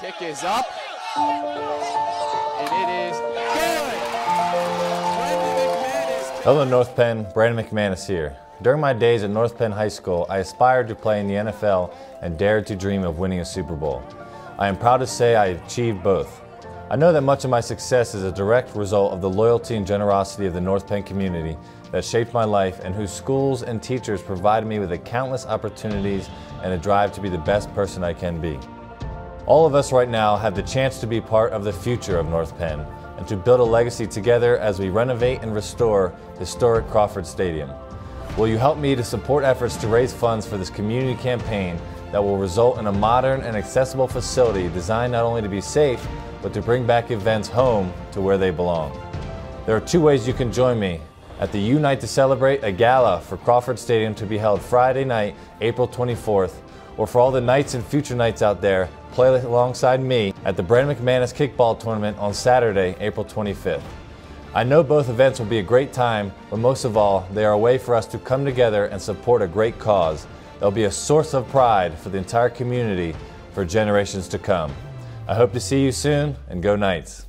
Kick is up. And it is good. Hello, North Penn. Brandon McManus here. During my days at North Penn High School, I aspired to play in the NFL and dared to dream of winning a Super Bowl. I am proud to say I achieved both. I know that much of my success is a direct result of the loyalty and generosity of the North Penn community that shaped my life and whose schools and teachers provided me with the countless opportunities and a drive to be the best person I can be. All of us right now have the chance to be part of the future of North Penn and to build a legacy together as we renovate and restore historic Crawford Stadium. Will you help me to support efforts to raise funds for this community campaign that will result in a modern and accessible facility designed not only to be safe, but to bring back events home to where they belong? There are two ways you can join me at the Unite to Celebrate, a gala for Crawford Stadium to be held Friday night, April 24th, or for all the Knights and future Knights out there, play alongside me at the Brandon McManus Kickball Tournament on Saturday, April 25th. I know both events will be a great time, but most of all, they are a way for us to come together and support a great cause. They'll be a source of pride for the entire community for generations to come. I hope to see you soon, and go Knights.